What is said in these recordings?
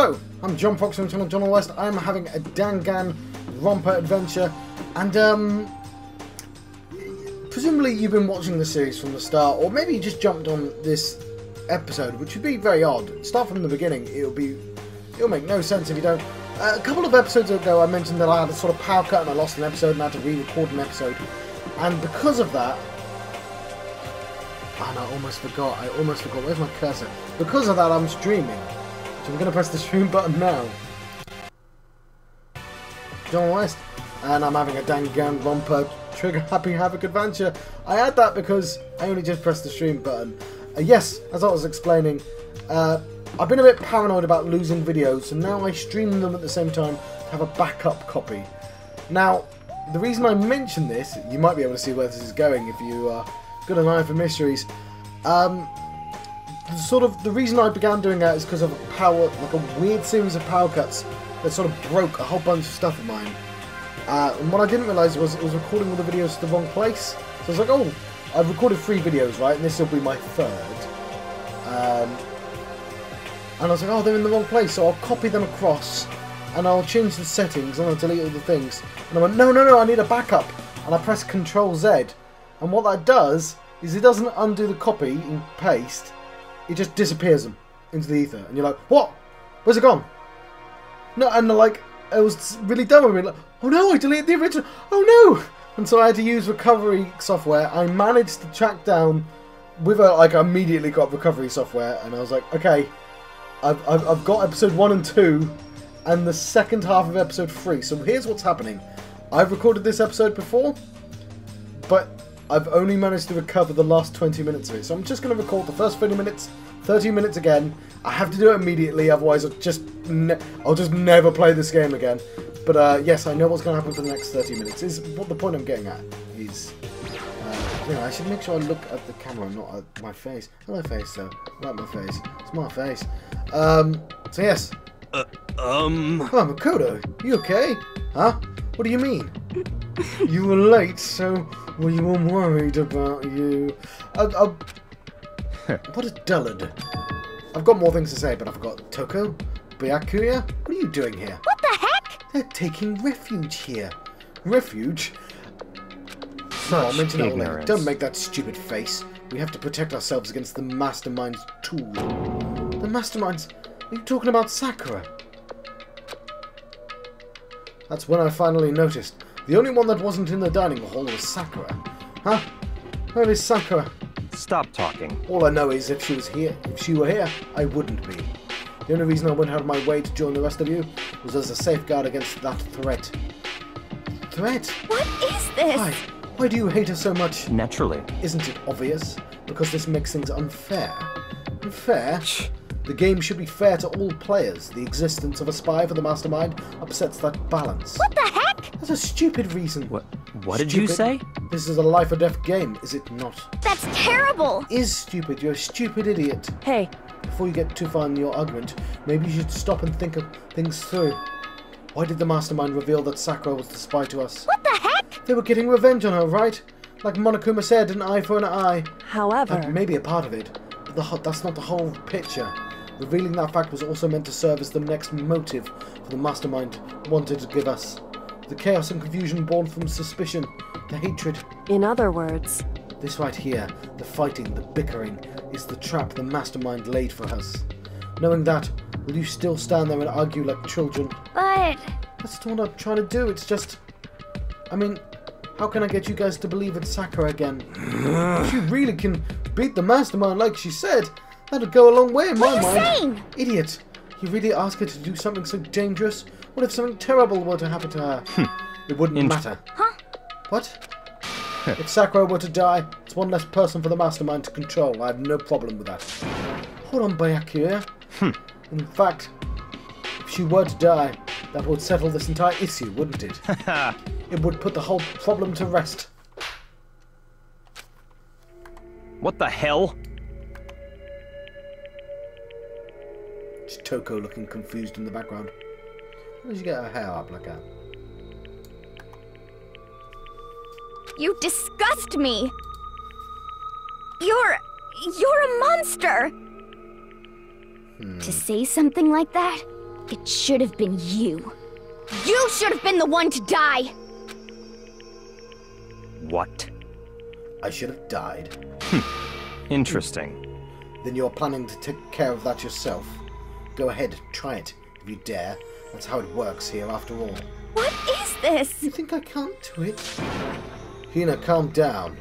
Hello, I'm John Fox from channel John West. I'm having a Dangan romper adventure, and um, presumably you've been watching the series from the start, or maybe you just jumped on this episode, which would be very odd. Start from the beginning; it'll be, it'll make no sense if you don't. Uh, a couple of episodes ago, I mentioned that I had a sort of power cut and I lost an episode and I had to re-record an episode, and because of that, and I almost forgot. I almost forgot. Where's my cursor? Because of that, I'm streaming. So I'm to press the stream button now. John West. And I'm having a Danganronpa Trigger Happy Havoc Adventure. I add that because I only just pressed the stream button. Uh, yes, as I was explaining, uh, I've been a bit paranoid about losing videos, so now I stream them at the same time to have a backup copy. Now, the reason I mention this, you might be able to see where this is going if you uh, got an eye for mysteries. Um, sort of the reason I began doing that is because of a power, like a weird series of power cuts that sort of broke a whole bunch of stuff of mine. Uh, and what I didn't realise was it was recording all the videos to the wrong place. So I was like, oh, I've recorded three videos, right, and this will be my third. Um, and I was like, oh, they're in the wrong place, so I'll copy them across, and I'll change the settings, and I'll delete all the things. And I went, no, no, no, I need a backup. And I press Control Z, and what that does is it doesn't undo the copy and paste, it just disappears them into the ether, and you're like, what? Where's it gone? No, and like, it was really dumb of me. Like, oh no, I deleted the original. Oh no! And so I had to use recovery software. I managed to track down with a like, I immediately got recovery software, and I was like, okay, I've, I've, I've got episode one and two, and the second half of episode three. So here's what's happening. I've recorded this episode before, but I've only managed to recover the last 20 minutes of it. So I'm just going to record the first 30 minutes, 30 minutes again. I have to do it immediately, otherwise I'll just I'll just never play this game again. But uh, yes, I know what's going to happen for the next 30 minutes. Is what the point I'm getting at is, uh, you know, I should make sure I look at the camera, not at my face. Hello, face though. I like my face. It's my face. Um. So yes. Uh, um. Oh, Makoto, you okay? Huh? What do you mean? you were late, so well, you were worried about you. Uh, uh, what a dullard. I've got more things to say, but I've got Toko, Byakuya. What are you doing here? What the heck? They're taking refuge here. Refuge? No, I'll mention that later. Don't make that stupid face. We have to protect ourselves against the Mastermind's tool. The Mastermind's... Are you talking about Sakura? That's when I finally noticed. The only one that wasn't in the dining hall was Sakura. Huh? Where is Sakura? Stop talking. All I know is if she was here, if she were here, I wouldn't be. The only reason I went out of my way to join the rest of you was as a safeguard against that threat. Threat? What is this? Why? Why do you hate her so much? Naturally. Isn't it obvious? Because this makes things unfair. Unfair? Shh. The game should be fair to all players. The existence of a spy for the mastermind upsets that balance. What the heck? That's a stupid reason. What? What did you say? This is a life or death game, is it not? That's terrible. Is stupid. You're a stupid idiot. Hey. Before you get too far in your argument, maybe you should stop and think of things through. Why did the mastermind reveal that Sakura was the spy to us? What the heck? They were getting revenge on her, right? Like Monokuma said, an eye for an eye. However... That may be a part of it, but the, that's not the whole picture. Revealing that fact was also meant to serve as the next motive for the mastermind wanted to give us. The chaos and confusion born from suspicion, the hatred. In other words... This right here, the fighting, the bickering, is the trap the mastermind laid for us. Knowing that, will you still stand there and argue like children? But... That's not what I'm trying to do, it's just... I mean, how can I get you guys to believe in Sakura again? if you really can beat the mastermind like she said, That'd go a long way in what my mind. Saying? Idiot! You really ask her to do something so dangerous? What if something terrible were to happen to her? Hmm. it wouldn't matter. Huh? What? if Sakura were to die, it's one less person for the mastermind to control. I have no problem with that. Hold on, Byakuya. Hmm. In fact, if she were to die, that would settle this entire issue, wouldn't it? it would put the whole problem to rest. What the hell? Toko looking confused in the background. How did you get her hair up like that? You disgust me! You're... you're a monster! Hmm. To say something like that? It should have been you. You should have been the one to die! What? I should have died. Interesting. Then you're planning to take care of that yourself. Go ahead, try it, if you dare. That's how it works here, after all. What is this? You think I can't do it? Hina, calm down.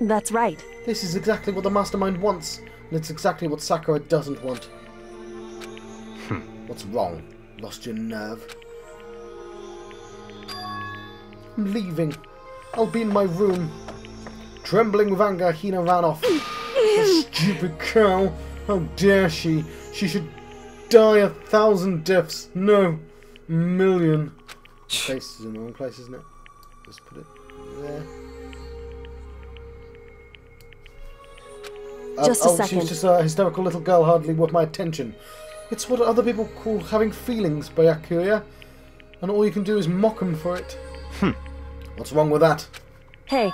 That's right. This is exactly what the mastermind wants, and it's exactly what Sakura doesn't want. Hmm, what's wrong? Lost your nerve? I'm leaving. I'll be in my room. Trembling with anger, Hina ran off. Stupid cow! How dare she? She should die a thousand deaths. No, million. Place is in the wrong place, isn't it? Just put it there. Um, Just a oh, second. She's just a hysterical little girl, hardly worth my attention. It's what other people call having feelings, Byakuya. And all you can do is mock them for it. What's wrong with that? Hey,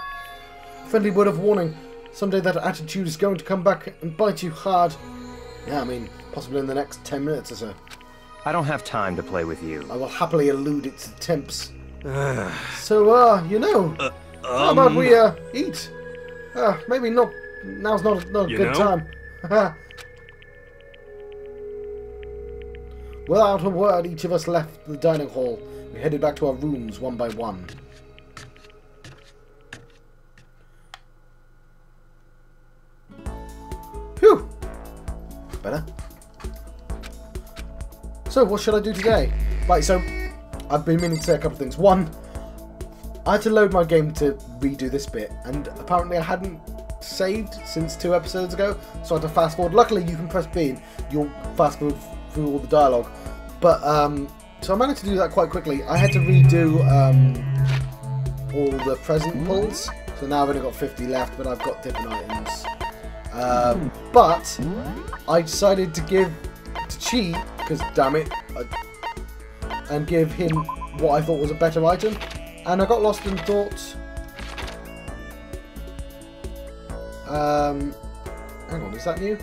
Friendly word of warning. Someday that attitude is going to come back and bite you hard. Yeah, I mean, possibly in the next ten minutes or so. I don't have time to play with you. I will happily elude its attempts. so, uh, you know, how about we, uh, eat? Uh, maybe not. Now's not, not a You good know? time. Without a word, each of us left the dining hall. We headed back to our rooms one by one. Better. So, what should I do today? Right, so, I've been meaning to say a couple of things. One, I had to load my game to redo this bit, and apparently I hadn't saved since two episodes ago, so I had to fast forward. Luckily, you can press B and you'll fast forward through all the dialogue. But, um, so I managed to do that quite quickly. I had to redo um, all the present pulls, so now I've only got 50 left, but I've got different items. Um, but I decided to give to Chi, because damn it, I, and give him what I thought was a better item. And I got lost in thought. Um, hang on, is that new?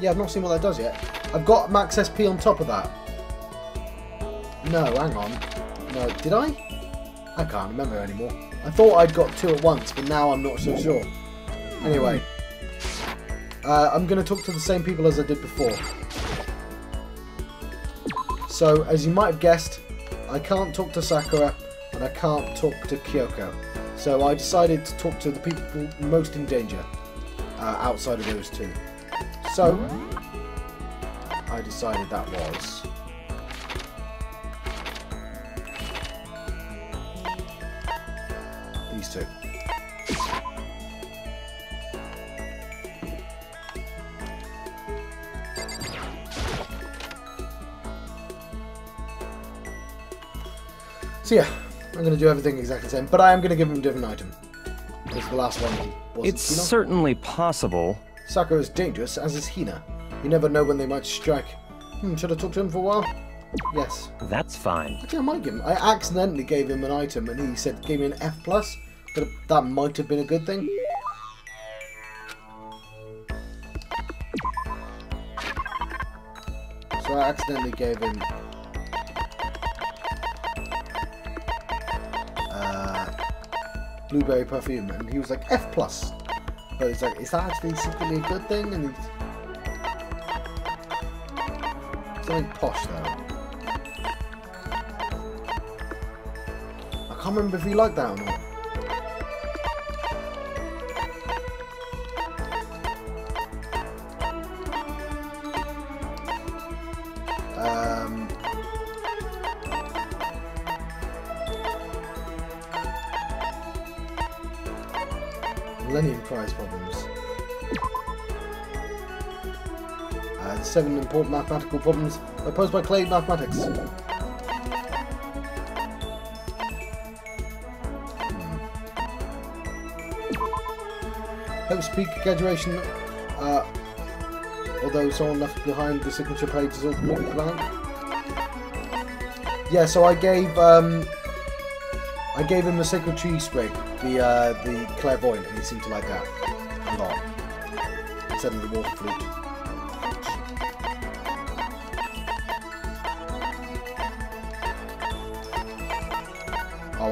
Yeah, I've not seen what that does yet. I've got max SP on top of that. No, hang on. No, did I? I can't remember anymore. I thought I'd got two at once, but now I'm not so sure. Anyway, uh, I'm going to talk to the same people as I did before. So, as you might have guessed, I can't talk to Sakura and I can't talk to Kyoko. So I decided to talk to the people most in danger uh, outside of those two. So, I decided that was... These two. So yeah, I'm going to do everything exactly the same, but I am going to give him a different item. Because the last one It's on. certainly possible. Sakura is dangerous, as is Hina. You never know when they might strike. Hmm, should I talk to him for a while? Yes. That's fine. Actually, I might give him. I accidentally gave him an item, and he said gave me an F plus, but that might have been a good thing. So I accidentally gave him. Blueberry perfume, and he was like F plus. But it's like, is that actually secretly a good thing? And he's something posh though. I can't remember if he liked that or not. Seven important mathematical problems posed by Clay Mathematics. Hope's Peak graduation, uh, although someone left behind the signature page is ultimately blank. Yeah, so I gave um, I gave him the sacred tree sprig, the uh, the clairvoyant, and he seemed to like that a lot instead of the water flute.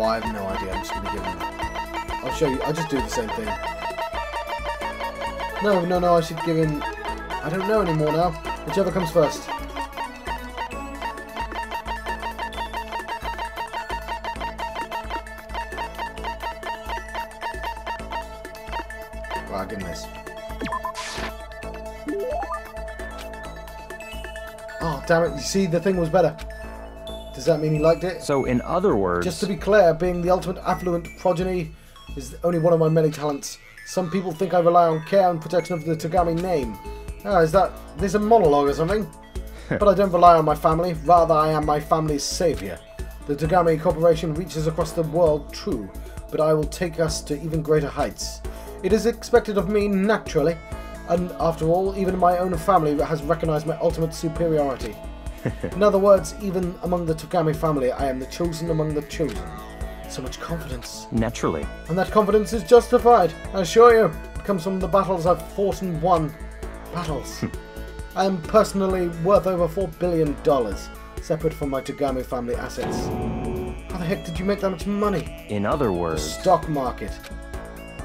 I have no idea. I'm just going to give him... I'll show you. I'll just do the same thing. No, no, no, I should give him... I don't know anymore now. Whichever comes first. Give him this. Oh, damn it. You see, the thing was better. Does that mean he liked it? So, in other words, Just to be clear, being the ultimate affluent progeny is only one of my many talents. Some people think I rely on care and protection of the Togami name. Ah, is that... There's a monologue or something? but I don't rely on my family, rather I am my family's saviour. The Togami Corporation reaches across the world, true, but I will take us to even greater heights. It is expected of me naturally, and after all, even my own family has recognized my ultimate superiority. In other words, even among the Togami family, I am the chosen among the chosen. So much confidence. naturally. And that confidence is justified, I assure you. It comes from the battles I've fought and won. Battles. Hmm. I am personally worth over $4 billion, separate from my Togami family assets. How the heck did you make that much money? In other The words, stock market.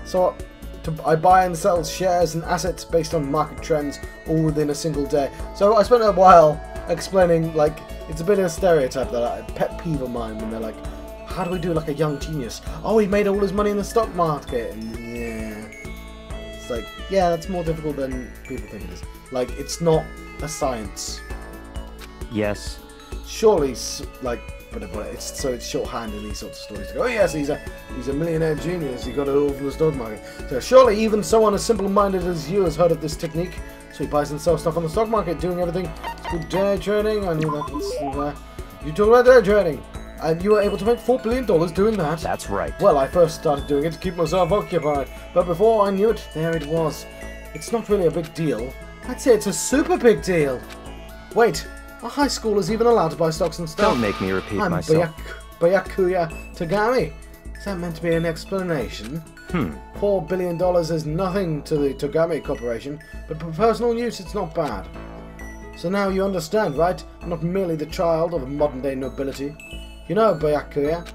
So, to, I buy and sell shares and assets based on market trends all within a single day. So I spent a while explaining, like, it's a bit of a stereotype that I, a pet peeve of mine when they're like, how do we do like a young genius? Oh, he made all his money in the stock market. And yeah. It's like, yeah, that's more difficult than people think it is. Like, it's not a science. yes, Surely, like, but but it's so it's shorthand in these sorts of stories to go. Oh yes, he's a he's a millionaire genius. He got it all from the stock market. So surely even someone as simple-minded as you has heard of this technique. So he buys and sells stuff on the stock market, doing everything. It's called day trading. I knew that. Was, uh, you talk about day trading, and you were able to make four billion dollars doing that. that's right. Well, I first started doing it to keep myself occupied, but before I knew it, there it was. It's not really a big deal. I'd say it's a super big deal. Wait, a high school is even allowed to buy stocks and stuff? Don't make me repeat I'm myself. Bayak- Bayakuya Togami. That meant to be an explanation? Hmm. Four billion dollars is nothing to the Togami Corporation, but for personal use, it's not bad. So now you understand, right? I'm not merely the child of a modern day nobility. You know, Bayakuya,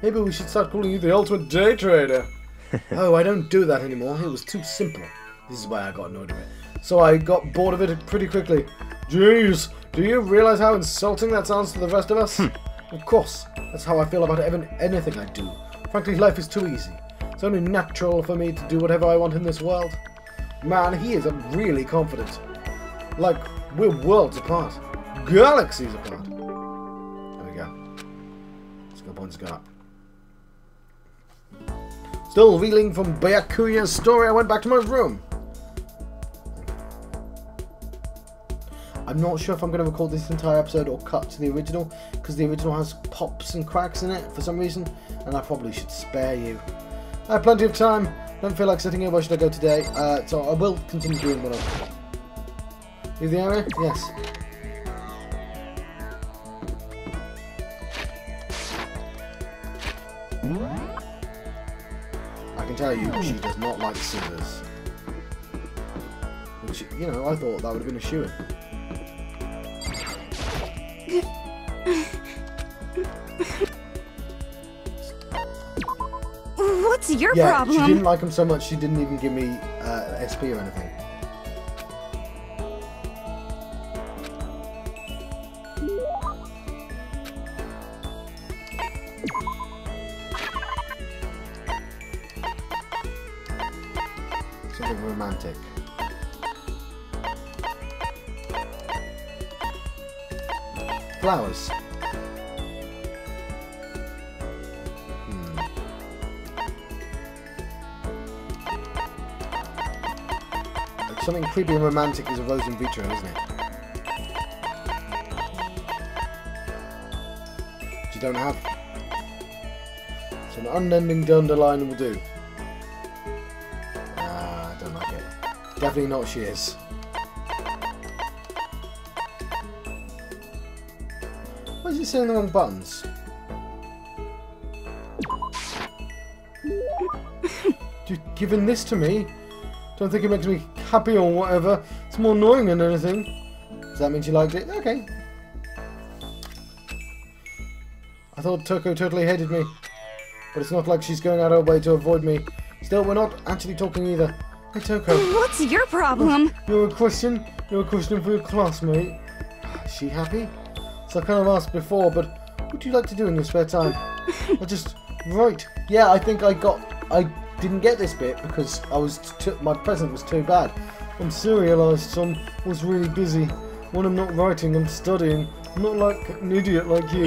maybe we should start calling you the ultimate day trader. oh, I don't do that anymore. It was too simple. This is why I got annoyed with it. So I got bored of it pretty quickly. Jeez, do you realize how insulting that sounds to the rest of us? Of course, that's how I feel about even anything I do. Frankly, life is too easy. It's only natural for me to do whatever I want in this world. Man, he is a really confident. Like, we're worlds apart. Galaxies apart. There we go. Skill points go up. Still reeling from Byakuya's story, I went back to my room. I'm not sure if I'm going to record this entire episode or cut to the original, because the original has pops and cracks in it for some reason, and I probably should spare you. I have plenty of time. Don't feel like sitting here. Where should I go today? Uh, so I will continue doing what I'm. Leave the area? Yes. I can tell you, she does not like scissors. Which, you know, I thought that would have been a shoe What's your Yeah, problem? she didn't like him so much she didn't even give me uh, SP or anything. Something romantic. Flowers. Hmm. Like something creepy and romantic is a rose in vitro, isn't it? Which you don't have. So an unending dandelion will do. Ah, I don't like it. Definitely not she is. Why is it the wrong buttons? You've given this to me? Don't think it makes me happy or whatever. It's more annoying than anything. Does that mean she liked it? Okay. I thought Toko totally hated me. but it's not like she's going out of her way to avoid me. Still, we're not actually talking either. Hey, Toko, What's your problem? you're a question? You're a question for your classmate? Is she happy? So I kind of asked before, but what do you like to do in your spare time? I just write. Yeah, I think I got. I didn't get this bit because I was my present was too bad. I'm serialised, so I was really busy. When I'm not writing, I'm studying. I'm not like an idiot like you.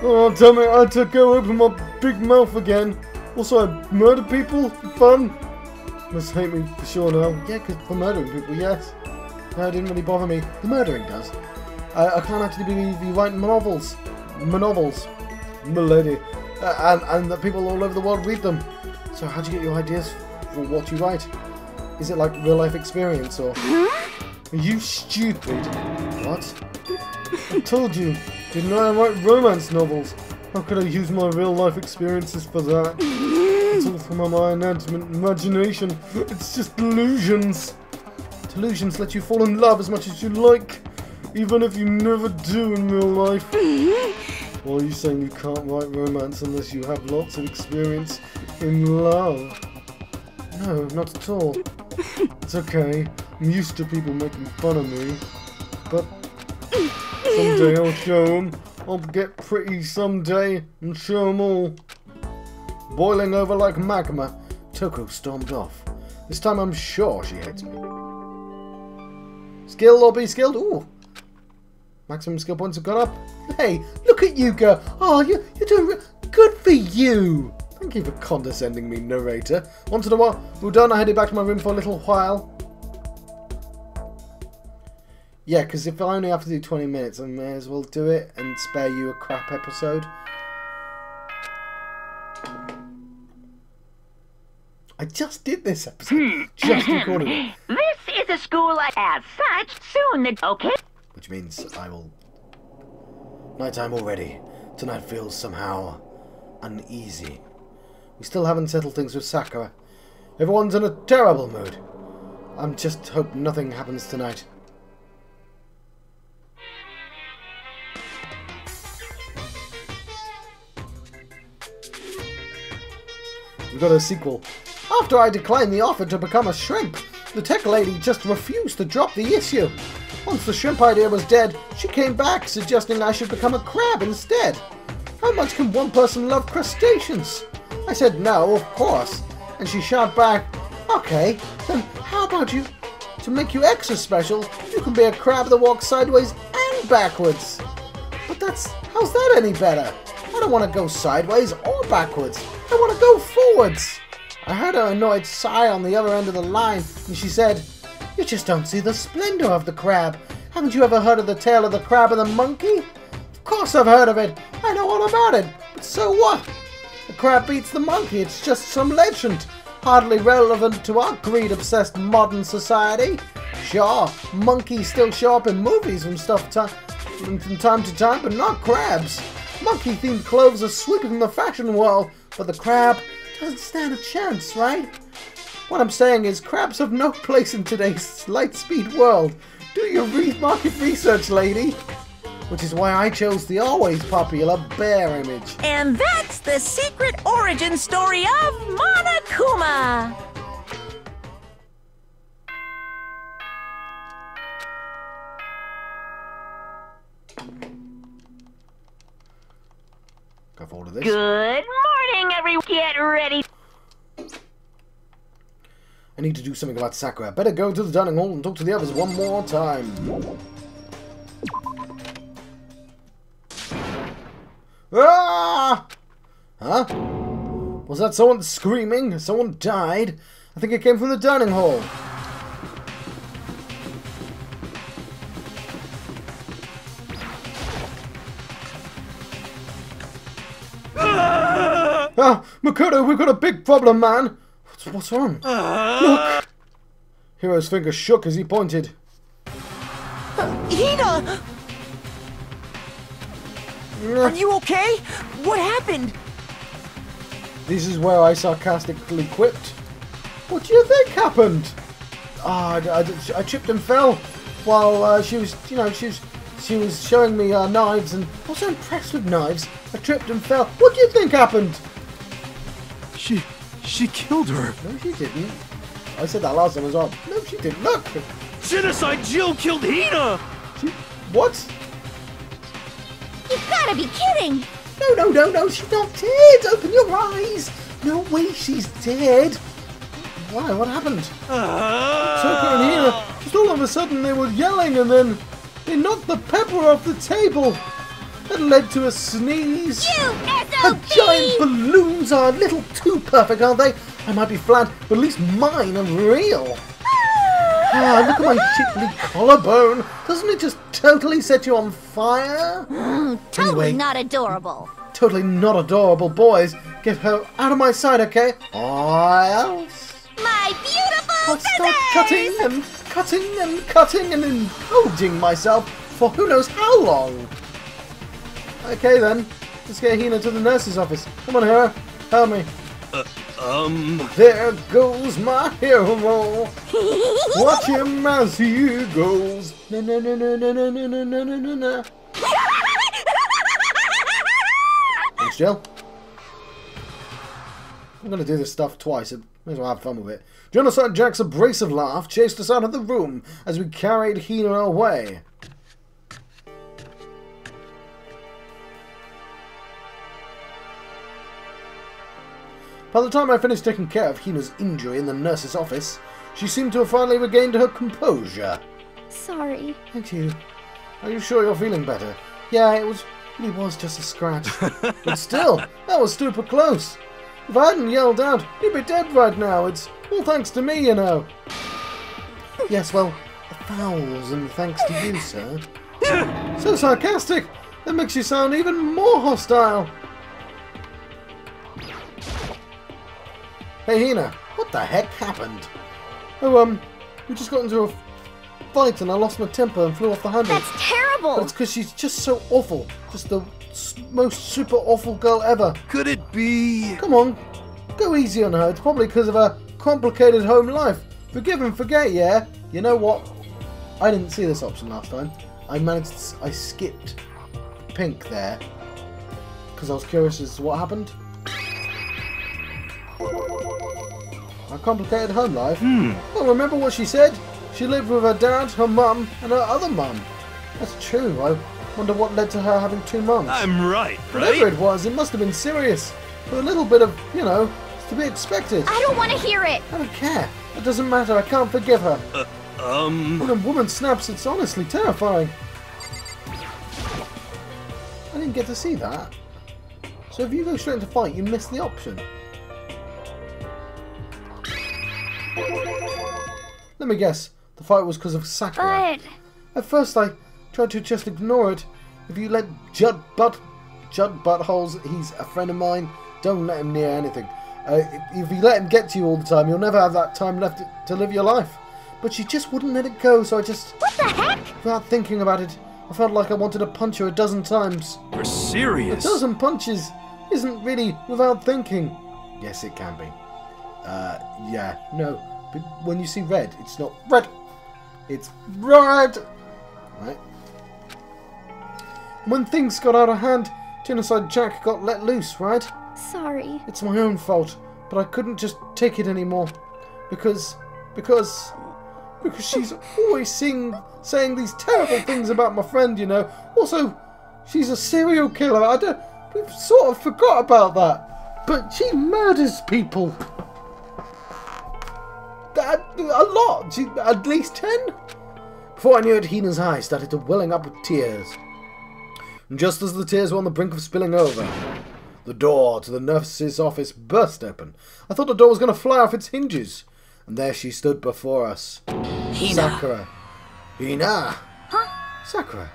Oh, damn it, I had to go open my big mouth again. Also, I murder people? For fun? Must hate me for sure now. Yeah, 'cause for murdering people, yes. No, it didn't really bother me. The murdering does. I, I can't actually believe you write novels. Novels. Milady. Uh, and, and that people all over the world read them. So how do you get your ideas for what you write? Is it like real life experience or... Are you stupid? What? I told you, didn't I write romance novels? How could I use my real life experiences for that? It's all from my imagination. It's just delusions. Delusions let you fall in love as much as you like, even if you never do in real life. Mm-hmm. Or are you saying you can't write romance unless you have lots of experience in love? No, not at all. It's okay. I'm used to people making fun of me. But someday I'll show them. I'll get pretty someday and show them all. Boiling over like magma, Toko stormed off. This time I'm sure she hates me. Skill or be skilled? Ooh. Maximum skill points have gone up. Hey, look at you go. Oh, you, you're doing good for you. Thank you for condescending me, narrator. Once in a while, we're done. I headed back to my room for a little while. Yeah, because if I only have to do 20 minutes, I may as well do it and spare you a crap episode. I just did this episode. Hmm. Just recorded it. This is a school as such. Soon the okay. Which means I will... Nighttime already. Tonight feels somehow uneasy. We still haven't settled things with Sakura. Everyone's in a terrible mood. I'm just hope nothing happens tonight. We got a sequel. After I declined the offer to become a shrimp, the tech lady just refused to drop the issue. Once the shrimp idea was dead, she came back suggesting I should become a crab instead. How much can one person love crustaceans? I said no, of course. And she shot back, okay, then how about you, to make you extra special, you can be a crab that walks sideways and backwards. But that's, how's that any better? I don't want to go sideways or backwards. I want to go forwards. I heard her annoyed sigh on the other end of the line, and she said, You just don't see the splendor of the crab. Haven't you ever heard of the tale of the crab and the monkey? Of course I've heard of it. I know all about it. But so what? The crab beats the monkey. It's just some legend. Hardly relevant to our greed-obsessed modern society. Sure, monkeys still show up in movies from stuff from time to time, but not crabs. Monkey-themed clothes are sweeping the fashion world, but the crab doesn't stand a chance, right? What I'm saying is, crabs have no place in today's light-speed world. Do your re- market research, lady. Which is why I chose the always popular bear image. And that's the secret origin story of Monokuma. Got hold of this. Good morning, everyone. Get ready. I need to do something about Sakura. Better go to the dining hall and talk to the others one more time. Ah! Huh? Was that someone screaming? Someone died? I think it came from the dining hall. Ah! Makoto, we've got a big problem, man! What's, what's wrong? Look! Hiro's finger shook as he pointed. Hina! Are you okay? What happened? This is where I sarcastically quipped. What do you think happened? Ah, I, I- I tripped and fell while uh, she was, you know, she was she was showing me uh, knives, and I was so impressed with knives. I tripped and fell. What do you think happened? She she killed her. No, she didn't. I said that last time as well. No, she didn't. Look. Genocide Jill killed Hina. She, what? You've gotta be kidding! No, no, no, no. She's not dead. Open your eyes. No way, she's dead. Why? What happened? Toko and Hina, just all of a sudden they were yelling and then they knocked the pepper off the table. That led to a sneeze. You Her giant balloons are a little too perfect, aren't they? I might be flat, but at least mine are real. Ah, look at my cheekly collarbone. Doesn't it just totally set you on fire? Totally Anyway. not adorable. Totally not adorable, boys. Get her out of my sight, okay? Or else. My beautiful I'll start scissors! cutting and cutting and cutting and indulging myself for who knows how long. Okay then, let's get Hina to the nurse's office. Come on, Hiro, help me. Um. There goes my hero. Watch him as he goes. Na na na na na na na na na na. Thanks, Jill. I'm gonna do this stuff twice. I may as well have fun with it. Genocide Jack's abrasive laugh chased us out of the room as we carried Hina away. By the time I finished taking care of Hina's injury in the nurse's office, she seemed to have finally regained her composure. Sorry. Thank you. Are you sure you're feeling better? Yeah, it was really was just a scratch. but still, that was super close. If I hadn't yelled out, you'd be dead right now. It's all thanks to me, you know. Yes, well, a thousand thanks to you, sir. so sarcastic. That makes you sound even more hostile. Hey, Hina, what the heck happened? Oh, um, we just got into a fight and I lost my temper and flew off the handle. That's terrible! But it's because she's just so awful. Just the most super awful girl ever. Could it be? Come on, go easy on her. It's probably because of her complicated home life. Forgive and forget, yeah? You know what? I didn't see this option last time. I managed, to, s- I skipped pink there. Because I was curious as to what happened. Her complicated home life? Well, remember what she said? She lived with her dad, her mum, and her other mum. That's true. I wonder what led to her having two mums. I'm right, Whatever it was, it must have been serious. But a little bit of, you know, it's to be expected. I don't want to hear it! I don't care. It doesn't matter. I can't forgive her. Um. When a woman snaps, it's honestly terrifying. I didn't get to see that. So if you go straight into fight, you miss the option. Let me guess. The fight was because of Sakura. But... At first, I tried to just ignore it. If you let Judd Butt, Judd Buttholes, he's a friend of mine. Don't let him near anything. Uh, if you let him get to you all the time, you'll never have that time left to live your life. But she just wouldn't let it go, so I just, What the heck? without thinking about it, I felt like I wanted to punch her a dozen times. You're serious? A dozen punches isn't really without thinking. Yes, it can be. Uh, yeah, no. But when you see red, it's not red. It's red. Right? When things got out of hand, Genocide Jack got let loose, right? Sorry. It's my own fault, but I couldn't just take it anymore. Because, because, because she's always seeing, saying these terrible things about my friend, you know. Also, she's a serial killer. I don't, we've sort of forgot about that. But she murders people. A lot. At least ten. Before I knew it, Hina's eyes started to welling up with tears. And just as the tears were on the brink of spilling over, the door to the nurse's office burst open. I thought the door was going to fly off its hinges. And there she stood before us. Sakura. Hina! Huh? Sakura.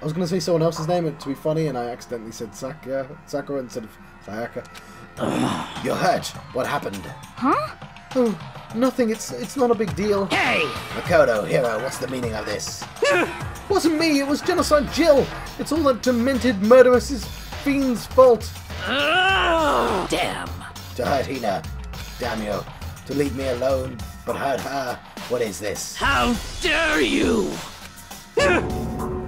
I was going to say someone else's name to be funny, and I accidentally said Sakura, Sakura instead of Sayaka. You're hurt. What happened? Huh? Oh, nothing. It's it's not a big deal. Hey! Makoto, Hiro, what's the meaning of this? Wasn't me, it was Genocide Jill. It's all that demented murderous fiend's fault. Oh, damn! To hurt Hina. Damn you. To leave me alone, but hurt her. What is this? How dare you! I'm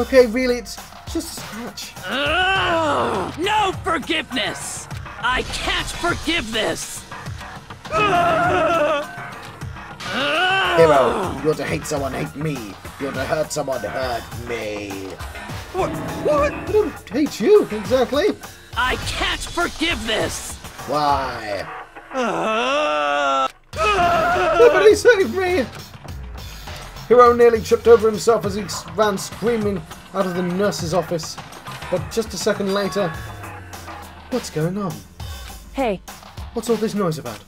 okay, really. It's just a scratch. Ugh, no forgiveness! I can't forgive this! Hiro, you want to hate someone, hate me. You want to hurt someone, hurt me. What? What? I don't hate you, exactly. I can't forgive this! Why? Uh, Somebody save me! Hiro nearly tripped over himself as he ran screaming out of the nurse's office. But just a second later... What's going on? Hey, What's all this noise about?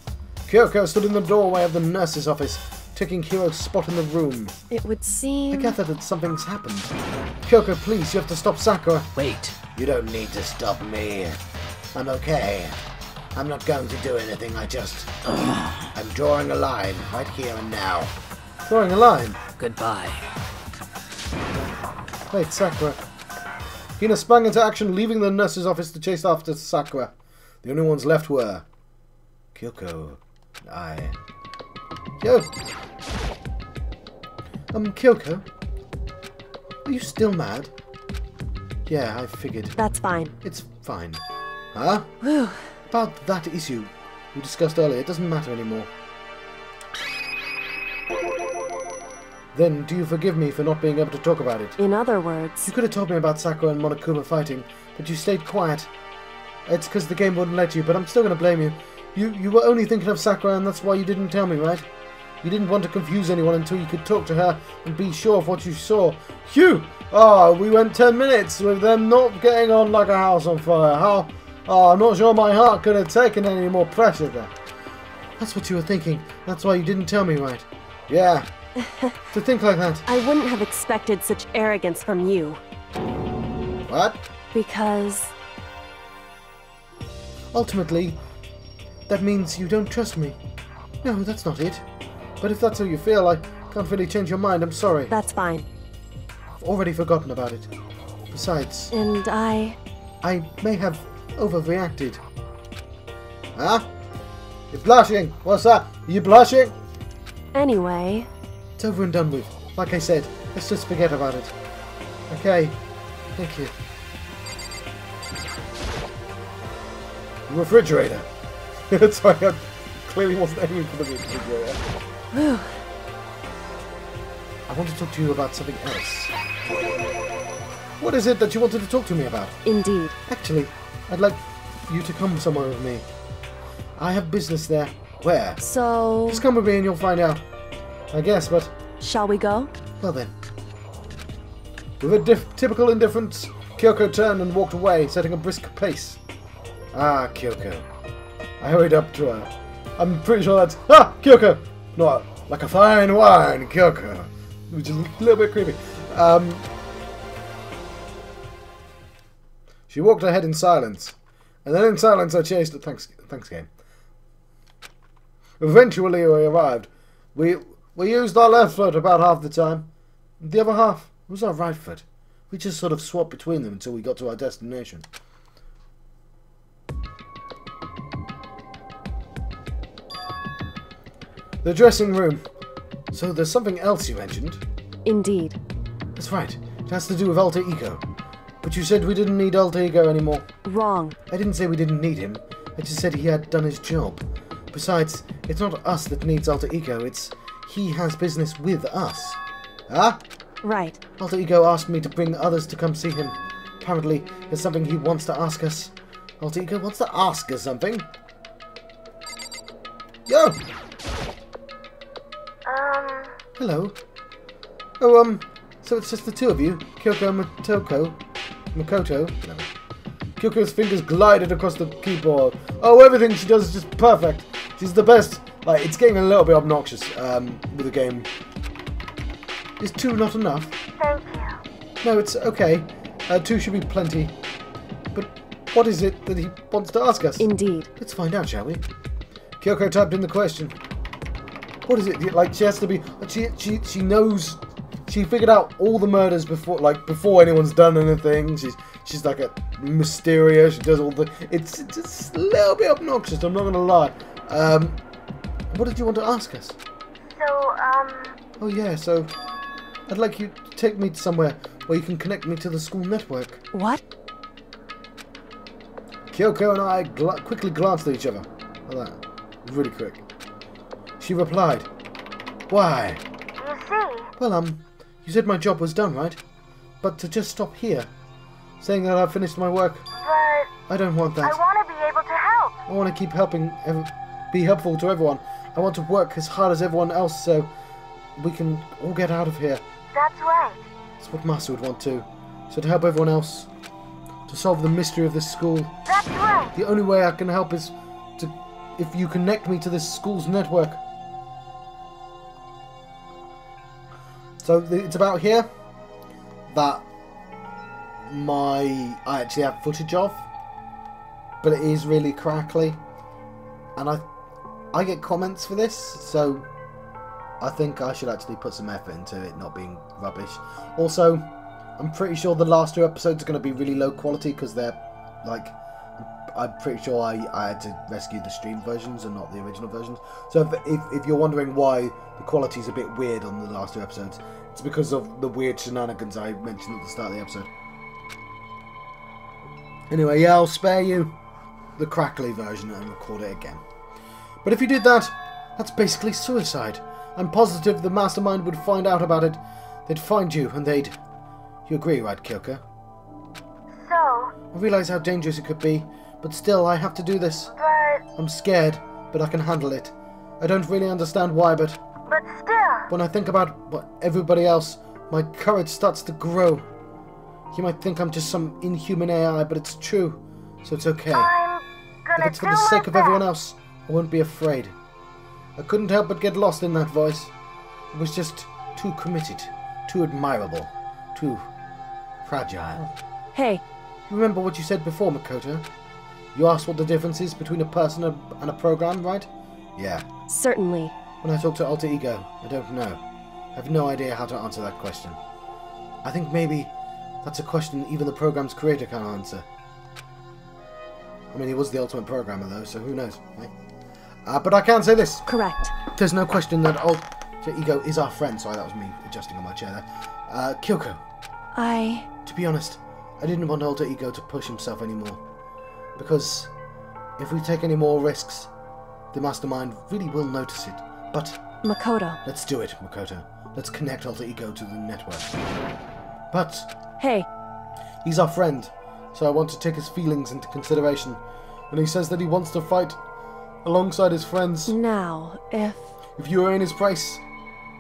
Kyoko stood in the doorway of the nurse's office, taking Hiro's spot in the room. it would seem... I seem. gather that something's happened. Kyoko, please, you have to stop Sakura. Wait, You don't need to stop me. I'm okay. I'm not going to do anything, I just... I'm drawing a line right here and now. Drawing a line? goodbye. Wait, Sakura. Hina sprang into action, leaving the nurse's office to chase after Sakura. The only ones left were... Kyoko I. Yo! Um, Kyoko? Are you still mad? Yeah, I figured. That's fine. It's fine. Huh? Whew. About that issue we discussed earlier, it doesn't matter anymore. Then, do you forgive me for not being able to talk about it? In other words, You could have told me about Sakura and Monokuma fighting, but you stayed quiet. It's because the game wouldn't let you, but I'm still going to blame you. You you were only thinking of Sakura, and that's why you didn't tell me, right? You didn't want to confuse anyone until you could talk to her and be sure of what you saw. Phew! Oh, we went ten minutes with them not getting on like a house on fire. How? Oh, I'm not sure my heart could have taken any more pressure there. That's what you were thinking. That's why you didn't tell me, right? Yeah. to think like that. I wouldn't have expected such arrogance from you. What? Because. Ultimately, that means you don't trust me. No, that's not it. But if that's how you feel, I can't really change your mind. I'm sorry. That's fine. I've already forgotten about it. Besides, And I. I may have overreacted. Huh? You're blushing. What's that? Are you blushing? Anyway, It's over and done with. Like I said, let's just forget about it. Okay. Thank you. Refrigerator. Sorry, I clearly wasn't aiming for the refrigerator. whew, I want to talk to you about something else. What is it that you wanted to talk to me about? indeed. Actually, I'd like you to come somewhere with me. I have business there. Where? So. Just come with me and you'll find out. I guess, but Shall we go? well then. With a typical indifference, Kyoko turned and walked away, setting a brisk pace. Ah, Kyoko. I hurried up to her. I'm pretty sure that's ah Kyoko, not like a fine wine, Kyoko, which is a little bit creepy. Um, she walked ahead in silence, and then in silence I chased. the Thanks, thanks, game. Eventually we arrived. We we used our left foot about half the time. The other half was our right foot. We just sort of swapped between them until we got to our destination. The dressing room. So there's something else you mentioned. Indeed. That's right. It has to do with alter ego. But you said we didn't need alter ego anymore. Wrong. I didn't say we didn't need him. I just said he had done his job. Besides, it's not us that needs alter ego. It's he has business with us. Huh? Right. Alter Ego asked me to bring others to come see him. Apparently, there's something he wants to ask us. Alter Ego wants to ask us something. Yo! Hello. Oh, um, so it's just the two of you? Kyoko Motoko? Makoto? Whatever. Kyoko's fingers glided across the keyboard. Oh, everything she does is just perfect. She's the best. Like, it's getting a little bit obnoxious, um, with the game. Is two not enough? thank you. No, it's okay. Uh, two should be plenty. But what is it that he wants to ask us? Indeed. Let's find out, shall we? Kyoko typed in the question. What is it? Like she has to be. She she she knows. She figured out all the murders before, like before anyone's done anything. She's she's like a mysterious. She does all the. It's just a little bit obnoxious. I'm not gonna lie. Um, what did you want to ask us? So, um, Oh yeah, so I'd like you to take me to somewhere where you can connect me to the school network. What? Kyoko and I gl- quickly glanced at each other. Like that. Really quick. She replied, Why? You see, Well, um, you said my job was done, right? But to just stop here, saying that I've finished my work, but I don't want that. I want to be able to help. I want to keep helping, ev- be helpful to everyone. I want to work as hard as everyone else so we can all get out of here. That's right. That's what Master would want too. So to help everyone else, to solve the mystery of this school, That's right. the only way I can help is to, if you connect me to this school's network. So it's about here that my I actually have footage of, but it is really crackly, and I I get comments for this, so I think I should actually put some effort into it not being rubbish. Also, I'm pretty sure the last two episodes are going to be really low quality because they're like I'm pretty sure I, I had to rescue the stream versions and not the original versions. So if, if, if you're wondering why the quality's a bit weird on the last two episodes, it's because of the weird shenanigans I mentioned at the start of the episode. Anyway, yeah, I'll spare you the crackly version and record it again. But if you did that, that's basically suicide. I'm positive the mastermind would find out about it. They'd find you and they'd... You agree, right, Kyoko? So, I realise how dangerous it could be, but still, I have to do this. but, I'm scared, but I can handle it. I don't really understand why, but but still, when I think about what everybody else, my courage starts to grow. You might think I'm just some inhuman AI, but it's true, so it's okay. I'm If gonna it's for do the my sake of everyone else, I won't be afraid. I couldn't help but get lost in that voice. It was just too committed, too admirable, too fragile. Hey, Remember what you said before, Makoto? You asked what the difference is between a person and and a program, right? Yeah. certainly. When I talk to Alter Ego, I don't know. I have no idea how to answer that question. I think maybe that's a question even the program's creator can't answer. I mean, he was the ultimate programmer, though, so who knows, right? Uh, but I can say this. Correct. There's no question that Alter Ego is our friend. Sorry, that was me adjusting on my chair there. Uh, Kyoko, I. to be honest, I didn't want Alter Ego to push himself anymore. Because if we take any more risks, the Mastermind really will notice it. But Makoto. let's do it, Makoto. Let's connect Alter Ego to the network. But Hey, he's our friend, so I want to take his feelings into consideration. And he says that he wants to fight alongside his friends. now, if. If you were in his place,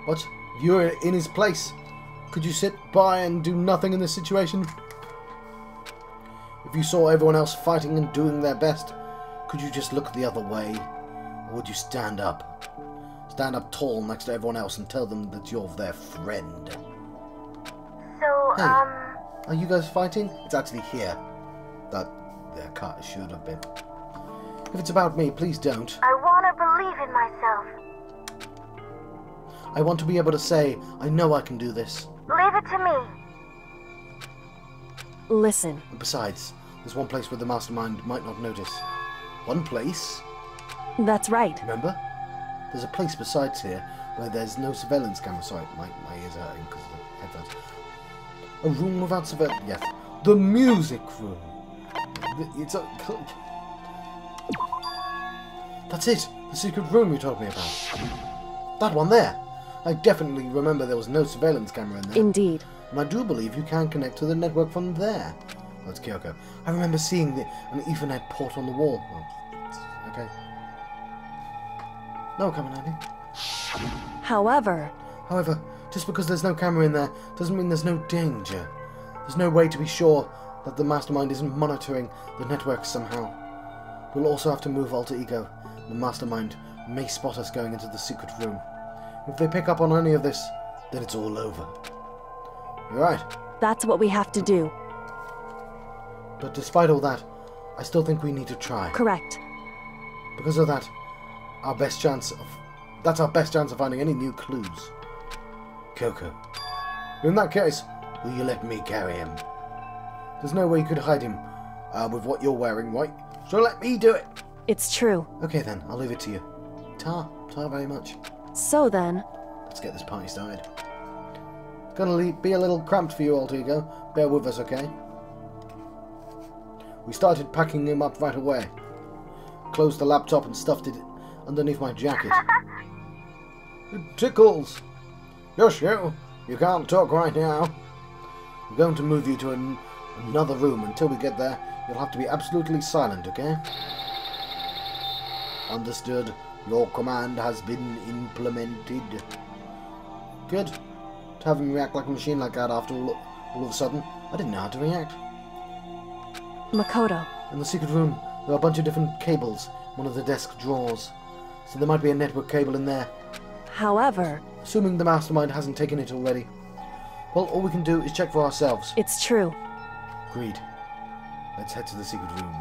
what? If you were in his place, could you sit by and do nothing in this situation? If you saw everyone else fighting and doing their best, could you just look the other way? Or would you stand up? Stand up tall next to everyone else and tell them that you're their friend. So, Hey. um, Are you guys fighting? It's actually here. That their cut should have been. If it's about me, please don't. I want to believe in myself. I want to be able to say, I know I can do this. Leave it to me. Listen. And besides, there's one place where the mastermind might not notice. One place? That's right. Remember? There's a place besides here where there's no surveillance camera. Sorry, my, my ears are hurting because of the headphones. A room without surveillance. Yes. The music room. It's a. That's it. The secret room you told me about. That one there. I definitely remember there was no surveillance camera in there. Indeed. And I do believe you can connect to the network from there. That's Kyoko. I remember seeing the, an Ethernet port on the wall. Well, okay. No, Andy. However, However, just because there's no camera in there doesn't mean there's no danger. There's no way to be sure that the mastermind isn't monitoring the network somehow. We'll also have to move Alter Ego. The mastermind may spot us going into the secret room. If they pick up on any of this, then it's all over. You're right. that's what we have to do. But despite all that, I still think we need to try. Correct. Because of that, our best chance of that's our best chance of finding any new clues. Coco. In that case, will you let me carry him? There's no way you could hide him uh, with what you're wearing, right? So let me do it. It's true. Okay then, I'll leave it to you. Ta, ta very much. So then, Let's get this party started. Gonna be a little cramped for you, alter ego. Bear with us, okay? We started packing him up right away. Closed the laptop and stuffed it underneath my jacket. it tickles. Yes, you. You can't talk right now. I'm going to move you to an- another room. Until we get there, you'll have to be absolutely silent, okay? Understood. Your command has been implemented. Good. To have him react like a machine like that after all, all of a sudden, I didn't know how to react. Makoto. In the secret room, there are a bunch of different cables in one of the desk drawers. So there might be a network cable in there, However, assuming the mastermind hasn't taken it already. Well, all we can do is check for ourselves. it's true. Agreed. Let's head to the secret room.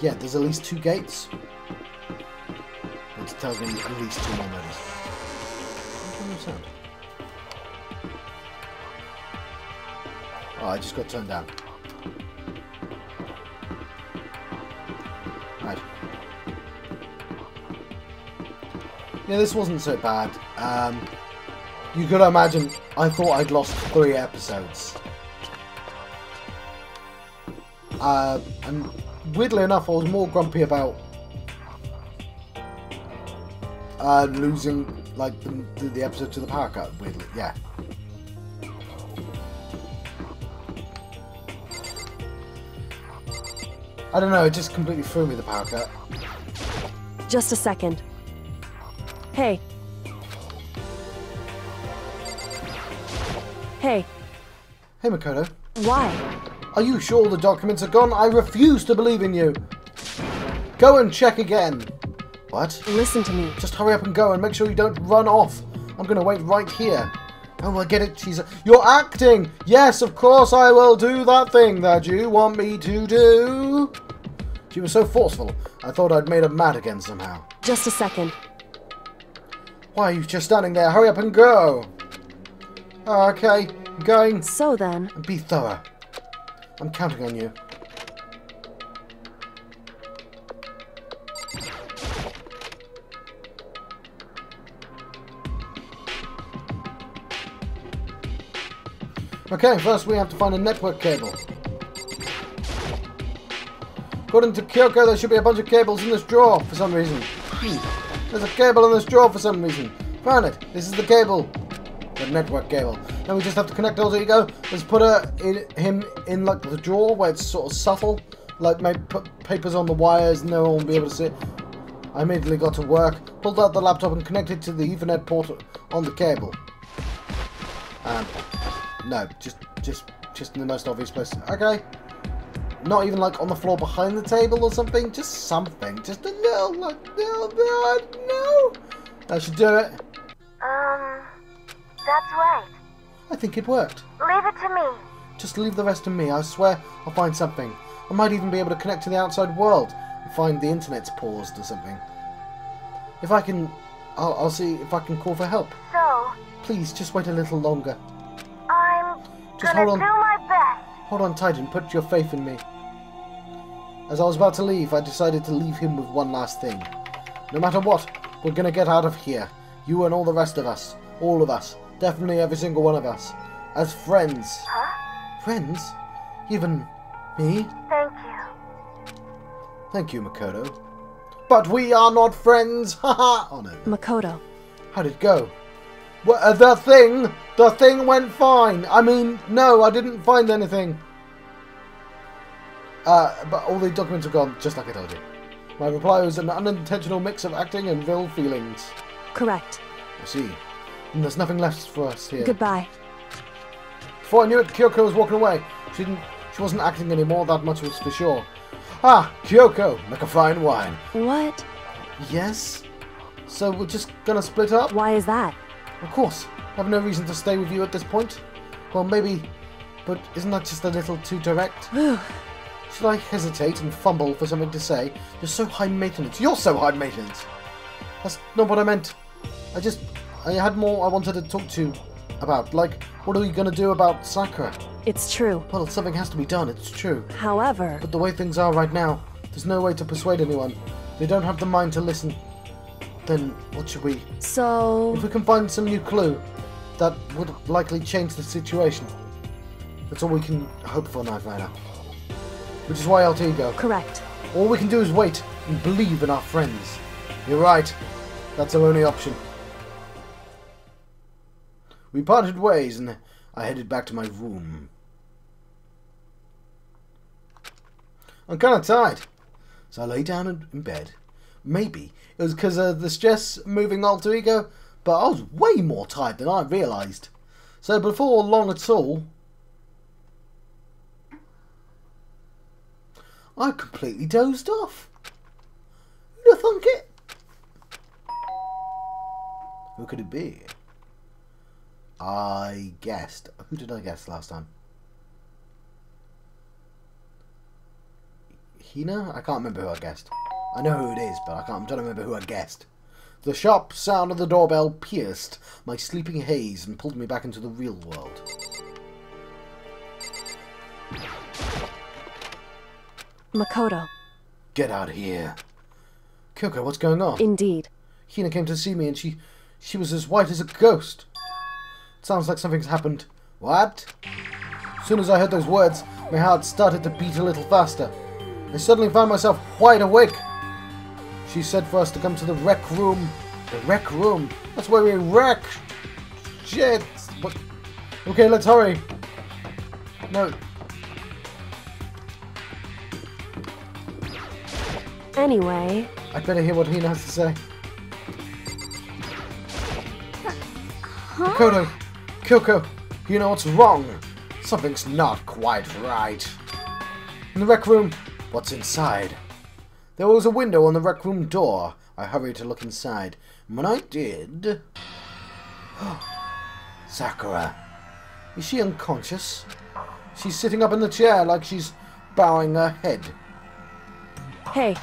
Yeah, there's at least two gates. It tells me at least two more members. Oh, I just got turned down. Right. Yeah, this wasn't so bad. Um, you could imagine, I thought I'd lost three episodes. Uh, and weirdly enough, I was more grumpy about uh, losing, like, the, the, episode to the power cut, weirdly, yeah. I don't know, it just completely threw me, the power cut. Just a second. Hey. Hey, Hey, Makoto. why? Are you sure the documents are gone? I refuse to believe in you. Go and check again. What? Listen to me. Just hurry up and go and make sure you don't run off. I'm gonna wait right here. Oh, I get it. She's. You're acting. Yes, of course I will do that thing that you want me to do. She was so forceful. I thought I'd made her mad again somehow. Just a second. Why are you just standing there? Hurry up and go. Okay, I'm going. So then, be thorough. I'm counting on you. Okay, first we have to find a network cable. According to Kyoko, there should be a bunch of cables in this drawer for some reason. Hmm. There's a cable in this drawer for some reason. Found it. This is the cable. The network cable. Then we just have to connect alter ego. Let's put her in, him in like the drawer where it's sort of subtle. Like maybe put papers on the wires and no one will be able to see. I immediately got to work, pulled out the laptop and connected to the Ethernet port on the cable. Um, no, just, just, just in the most obvious place. Okay. Not even like on the floor behind the table or something. Just something. Just a little, like, little bit. No. That should do it. That's right. I think it worked. Leave it to me. Just leave the rest to me. I swear I'll find something. I might even be able to connect to the outside world and find the internet's paused or something. If I can, I'll, I'll see if I can call for help. So, Please, just wait a little longer. I'm Just gonna hold do my best. Hold on tight and put your faith in me. As I was about to leave, I decided to leave him with one last thing. No matter what, we're gonna get out of here. You and all the rest of us. All of us. Definitely every single one of us. As friends. Huh? Friends? Even me? Thank you. Thank you, Makoto. But we are not friends! Haha! oh no. Makoto. How'd it go? What, uh, the thing! The thing went fine! I mean, no, I didn't find anything. Uh, but all the documents are gone, just like I told you. My reply was an unintentional mix of acting and real feelings. Correct. I see. And there's nothing left for us here. Goodbye. Before I knew it, Kyoko was walking away. She didn't. She wasn't acting anymore. That much was for sure. Ah, Kyoko, make a fine wine. What? Yes. So we're just gonna split up? Why is that? Of course. I have no reason to stay with you at this point. Well, maybe. But isn't that just a little too direct? Should I hesitate and fumble for something to say? You're so high maintenance. You're so high maintenance. That's not what I meant. I just, I had more I wanted to talk to you about. Like, what are we gonna do about Sakura? It's true. Well, something has to be done, it's true. However, But the way things are right now, there's no way to persuade anyone. They don't have the mind to listen. Then what should we? so If we can find some new clue, that would likely change the situation. That's all we can hope for, Knight Rider. Which is why Alter Ego. correct. All we can do is wait and believe in our friends. You're right. That's our only option. We parted ways and I headed back to my room. I'm kind of tired. So I lay down in bed. Maybe it was because of the stress moving alter ego, but I was way more tired than I realised. So before long at all, I completely dozed off. Who'd have thunk it? Who could it be? I guessed. Who did I guess last time? Hina? I can't remember who I guessed. I know who it is, but I can't. I'm trying to remember who I guessed. The sharp sound of the doorbell pierced my sleeping haze and pulled me back into the real world. Makoto. Get out of here. Kyoko, what's going on? Indeed. Hina came to see me and she she was as white as a ghost. Sounds like something's happened. What? As soon as I heard those words, my heart started to beat a little faster. I suddenly found myself wide awake. She said for us to come to the rec room. The rec room? That's where we wreck. Shit. What? Okay, let's hurry. No. Anyway, I'd better hear what Hina has to say. Makoto, Kyoko, you know what's wrong. Something's not quite right. In the rec room, what's inside? There was a window on the rec room door. I hurried to look inside. And when I did... Sakura. Is she unconscious? She's sitting up in the chair like she's bowing her head. hey,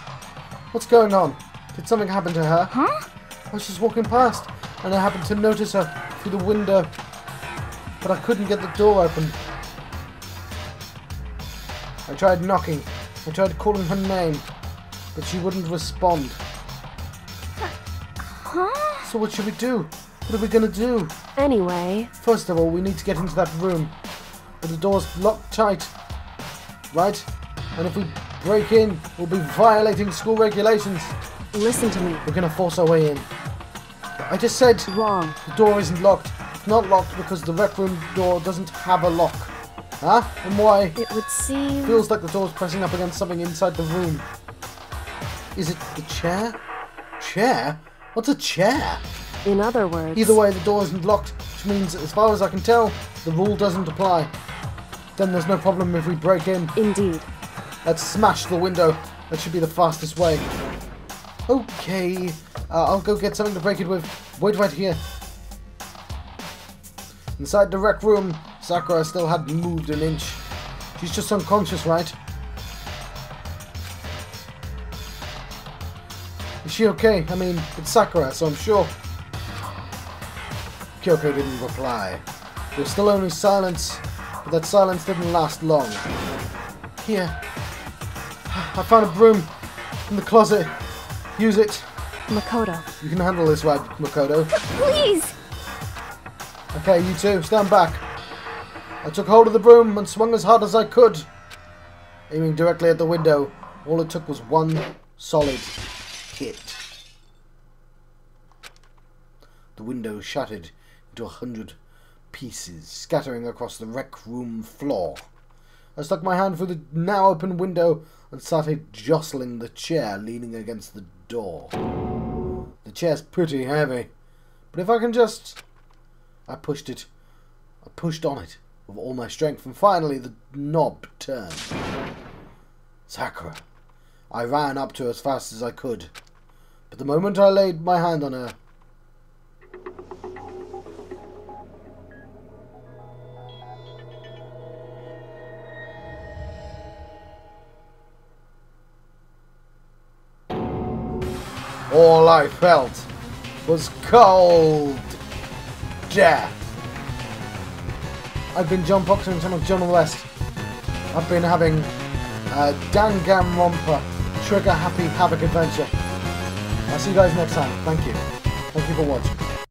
What's going on? Did something happen to her? Huh? I was just walking past, and I happened to notice her through the window, but I couldn't get the door open. I tried knocking. I tried calling her name, but she wouldn't respond. Huh? So what should we do? What are we gonna do? anyway, First of all, we need to get into that room, but the door's locked tight, right? And if we break in, we'll be violating school regulations. listen to me. We're gonna force our way in. I just said Wrong. the door isn't locked. It's not locked because the rec room door doesn't have a lock. Huh? And why? It would seem. Feels like the door's pressing up against something inside the room. Is it the chair? Chair? What's a chair? In other words, Either way, the door isn't locked, which means, as far as I can tell, the rule doesn't apply. Then there's no problem if we break in. indeed. Let's smash the window. That should be the fastest way. Okay, uh, I'll go get something to break it with. Wait right here. Inside the rec room, Sakura still hadn't moved an inch. She's just unconscious, right? Is she okay? I mean, it's Sakura, so I'm sure. Kyoko didn't reply. There was still only silence, but that silence didn't last long. Here, I found a broom in the closet. Use it. Makoto. You can handle this, right, Makoto? Please! Okay, you two, stand back. I took hold of the broom and swung as hard as I could. Aiming directly at the window, all it took was one solid hit. The window shattered into a hundred pieces, scattering across the rec room floor. I stuck my hand through the now open window and started jostling the chair leaning against the door. The chair's pretty heavy, but if I can just... I pushed it. I pushed on it with all my strength, and finally the knob turned. Sakura. I ran up to her as fast as I could, but the moment I laid my hand on her, all I felt was cold. Yeah. I've been John Proxy and channel John West. I've been having uh, Danganronpa Trigger Happy Havoc Adventure. I'll see you guys next time. Thank you. Thank you for watching.